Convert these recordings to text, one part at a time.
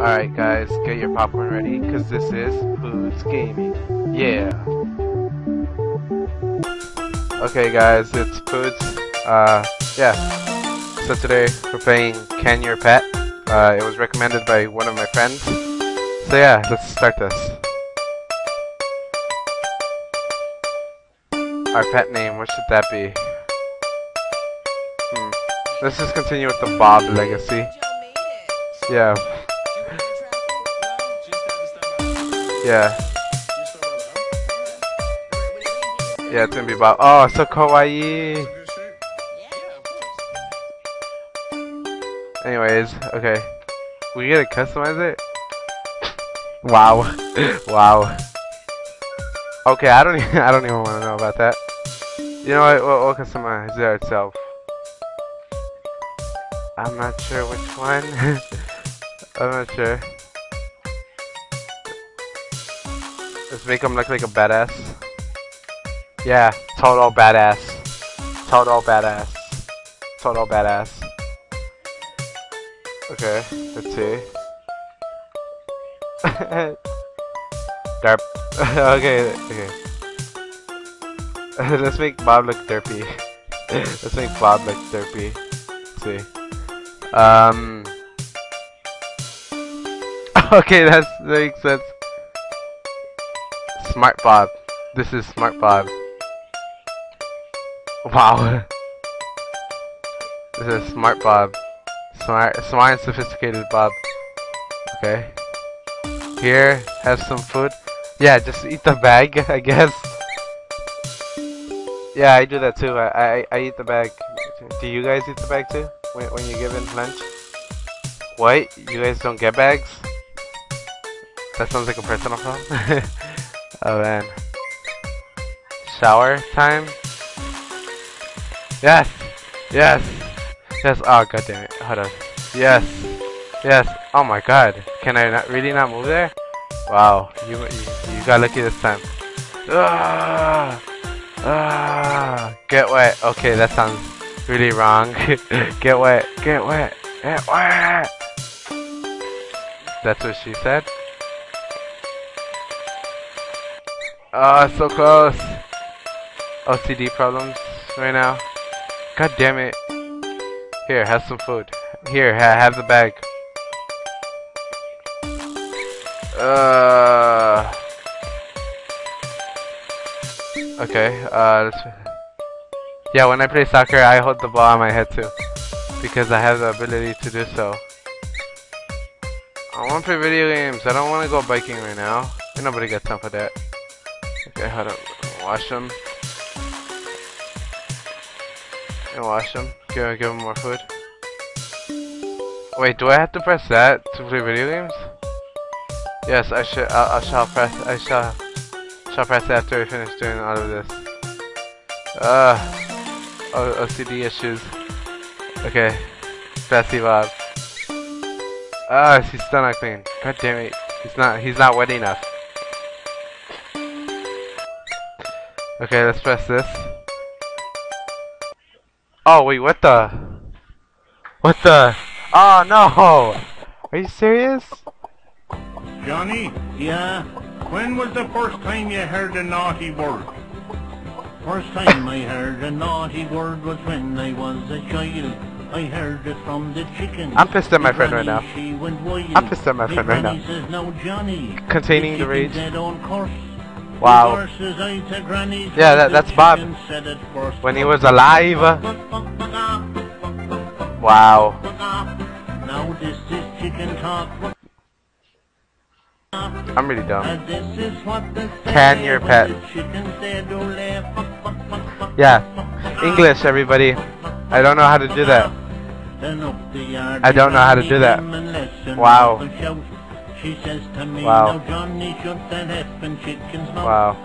Alright guys, get your popcorn ready, because this is Poods Gaming. Yeah! Okay guys, it's Poods. Uh, yeah. So today, we're playing Can Your Pet. Uh, it was recommended by one of my friends. So yeah, let's start this. Our pet name, what should that be? Hmm. Let's just continue with the Bob legacy. Yeah. Yeah. Yeah, it's gonna be Bob. Oh, so kawaii. Anyways, okay. We gotta customize it? Wow. wow. Okay, I don't even, I don't even want to know about that. You know what? We'll, we'll customize it itself. I'm not sure which one. I'm not sure. Let's make him look like a badass. Yeah, total badass. Total badass. Total badass. Okay, let's see. Derp. okay, okay. let's make Bob look derpy. let's make Bob look derpy. Let's see. Um. Okay, that's, that makes sense. Smart Bob. This is Smart Bob. Wow. this is Smart Bob. Smart, smart and sophisticated Bob. Okay. Here, have some food. Yeah, just eat the bag, I guess. Yeah, I do that too. I, I, I eat the bag. Do you guys eat the bag too? When, when you give in lunch? What? You guys don't get bags? That sounds like a personal problem. oh man. Shower time? Yes! Yes! Yes! Oh god damn it. Hold on. Yes! Yes! Oh my god. Can I not really not move there? Wow. You, you, you got lucky this time. Ah! Ah! Get wet. Okay, that sounds really wrong. get wet. Get wet. Get wet! That's what she said? Oh, so close. OCD problems right now. God damn it. Here, have some food. Here, ha have the bag. Uh. Okay, uh, yeah, when I play soccer, I hold the ball on my head too. Because I have the ability to do so. I want to play video games. I don't want to go biking right now. Ain't nobody got time for that. Okay, how to Wash them. And wash them. Give, give them more food. Wait, do I have to press that to play video games? Yes, I should. I, I shall press. I shall. Shall press after I finish doing all of this. Uh, o OCD issues. Okay, Bessie Bob. Ah, uh, he's still not clean. God damn it. He's not. He's not wet enough. Okay, let's press this. Oh wait, what the? What the? Oh no! Are you serious? Johnny? Yeah? When was the first time you heard a naughty word? First time I heard a naughty word was when I was a child. I heard it from the chicken. I'm pissed at my friend right now. I'm pissed at my friend right now. Says, no, Johnny, Containing the rage. Wow. Yeah, that, that's Bob. When he was alive. Wow. I'm really dumb. Can your pet? Yeah. English, everybody. I don't know how to do that. I don't know how to do that. Wow. Wow. Wow.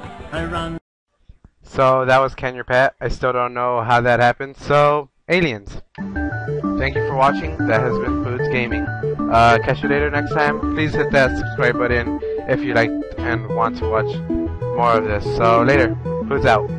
So that was Can Your Pet. I still don't know how that happened. So, aliens. Thank you for watching. That has been Poods Gaming. Uh, catch you later next time. Please hit that subscribe button if you like and want to watch more of this. So later. Poods out.